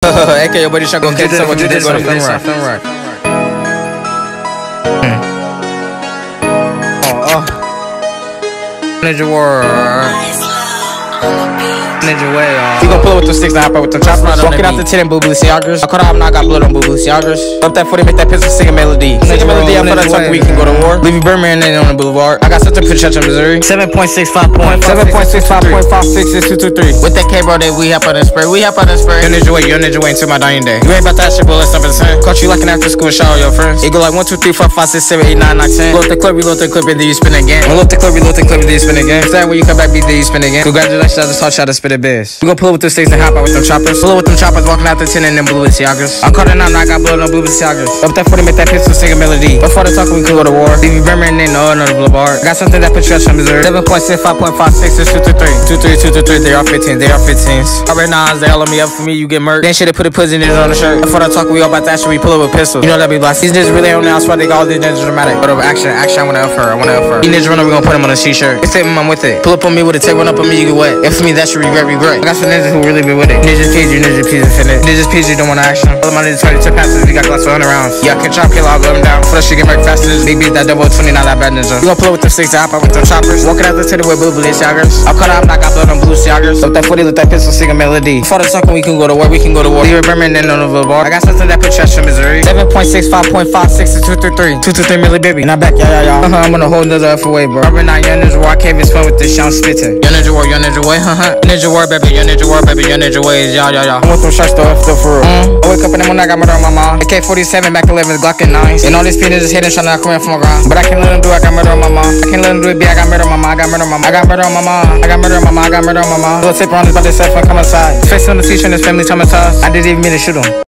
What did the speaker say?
eu vou deixar com quem só vou te dizer agora tem rap. Oh, oh. War. Ninja way, uh. You gon' pull up with the sticks and hop out with the choppers. Walking out the tent and blue Balenciagas. I caught up, now I got blood on blue Balenciagas. Up that 40, make that pistol sing a melody. Sing a melody, I'm for that talk, we can go to war. Leave you Birdman and on the boulevard. I got something for Church, Missouri. 7.65 point. 7.65.56 is 223. With that K, bro, that we hop on the spray. We hop on the spray. Your ninja way, your ninja way until my dying day. You ain't about that shit, but let's stop and sing. Caught you like an after school, shout out your friends. It go like 1, 2, 3, 4, 5, 6, 7, 8, 9, 9, 10. Load the clip, reload the clip, and then you spin again. Load the clip, reload the clip, and then you spin again. That when you come back, beat, then you spin again. Congratulations, I just taught y'all to spit a biz. We gon' pull up with the sticks and hop out with them choppers. Pull up with them choppers, walking out the tent and them blue Balenciagas. I'm caught it now, I got blood on blue Balenciagas. Up that 40, make that pistol sing a melody. Before the talk, we can go to war. Leave you Birdman and no another boulevard. Got something that put you on Missouri. 7.65.56 is 233. 233, 233, they are 15, they are 15s. Alright, nines, they all on me up for me, you get murked. Then shit, they put a pussy niggas on the shirt. Before the talk, we all about that shit, we pull up with pistols. You know that be blast. These niggas really on the outside, they got all these niggas dramatic. But over action, action, I wanna F her, I wanna F her. These niggas run up, we gon' put them on a t-shirt. It's statement, I'm with it. Pull up on me with a tape, run up on me, you get wet. If for me, that's your regret, I got some niggas who really be with it. Ninjas PG, ninja PG infinite. Ninjas PG don't want action. All of my niggas 22 passes, we got glass for 100 rounds. Yeah, I can chop, kill, I'll blow them down. That shit get murked fast as Big beat that double 20, not that bad ninja. We gon' play with the six, out with them choppers. Walking out the city with blue blue joggers. I'm caught up, I got blood on blue joggers. Up that 40, let that pistol sing a melody. For the talking, we can go to war, we can go to war. Leave Berman and on the bar. I got something that put trash in Missouri. 7.65.56 to 233. 223 milli baby. And I'm back, yeah, yeah, yeah. Uh huh, I'm on a whole nother away, bro. Urban 9, young ninja war, I can't even spell with this shit, I'm spitting. Young ninja war, young ninja way, huh, huh. Ninja war, baby, young ninja war, baby, young ninja ways, y'all, y'all, y'all. I want them shots though, still for real. Mm. I wake up in the morning, I got murder on my mom. AK 47, back 11, Glock and 9. And all these peanuts is hidden, trying to come in from my ground. But I can't let them do, I got murder on my mom. I can't let them do it, B, I got murder on my mom. I got murder on my mom. I got murder on my mom. I got murder on my mom. I got murder on my mom. Little tip around this, but this cell phone come inside. Face on the t-shirt, his family traumatized. I didn't even mean to shoot him.